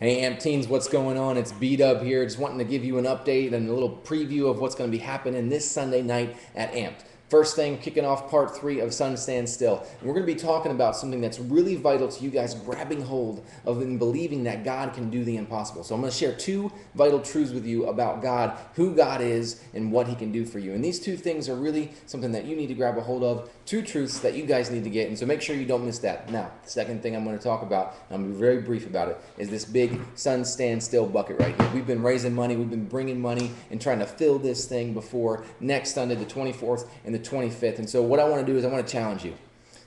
Hey Amp Teens, what's going on? It's B Dub here. Just wanting to give you an update and a little preview of what's going to be happening this Sunday night at Amped. First thing, kicking off part three of Sun Stand Still. And we're going to be talking about something that's really vital to you guys grabbing hold of and believing that God can do the impossible. So I'm going to share two vital truths with you about God, who God is, and what He can do for you. And these two things are really something that you need to grab a hold of, two truths that you guys need to get. And so make sure you don't miss that. Now, the second thing I'm going to talk about, and I'm going to be very brief about it, is this big Sun Stand Still bucket right here. We've been raising money, we've been bringing money, and trying to fill this thing before next Sunday, the 24th, and the the 25th. And so what I want to do is I want to challenge you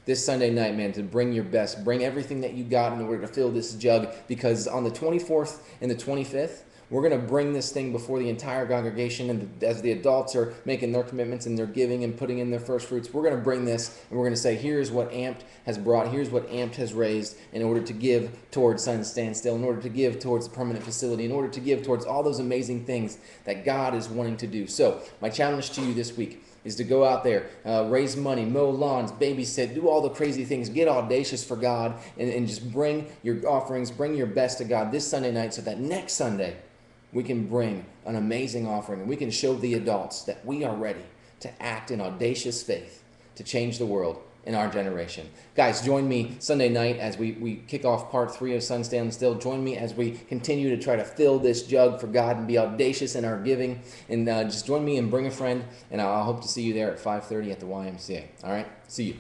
this Sunday night, man, to bring your best, bring everything that you got in order to fill this jug because on the 24th and the 25th, we're going to bring this thing before the entire congregation, and as the adults are making their commitments and they're giving and putting in their first fruits, we're going to bring this and we're going to say, here's what Amped has brought, here's what Amped has raised in order to give towards Sun Stand Still, in order to give towards the permanent facility, in order to give towards all those amazing things that God is wanting to do. So, my challenge to you this week is to go out there, uh, raise money, mow lawns, babysit, do all the crazy things, get audacious for God, and, and just bring your offerings, bring your best to God this Sunday night so that next Sunday we can bring an amazing offering and we can show the adults that we are ready to act in audacious faith to change the world in our generation. Guys, join me Sunday night as we, we kick off part three of Sun Stand Still. Join me as we continue to try to fill this jug for God and be audacious in our giving. And uh, just join me and bring a friend. And I'll hope to see you there at 5.30 at the YMCA. All right? See you.